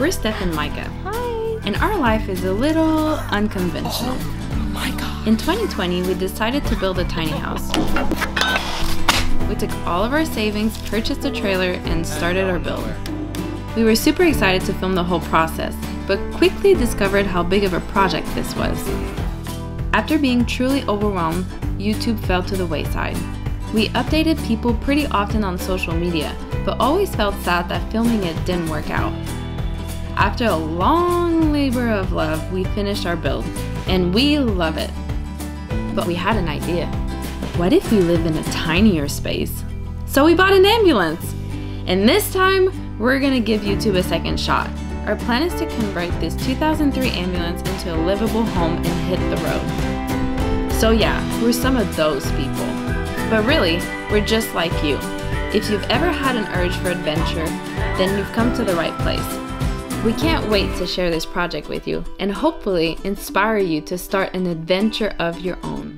We're Steph and Micah, Hi. and our life is a little unconventional. Oh my god. In 2020, we decided to build a tiny house. We took all of our savings, purchased a trailer, and started our build. We were super excited to film the whole process, but quickly discovered how big of a project this was. After being truly overwhelmed, YouTube fell to the wayside. We updated people pretty often on social media, but always felt sad that filming it didn't work out. After a long labor of love, we finished our build, and we love it. But we had an idea. What if we live in a tinier space? So we bought an ambulance! And this time, we're gonna give YouTube a second shot. Our plan is to convert this 2003 ambulance into a livable home and hit the road. So, yeah, we're some of those people. But really, we're just like you. If you've ever had an urge for adventure, then you've come to the right place. We can't wait to share this project with you and hopefully inspire you to start an adventure of your own.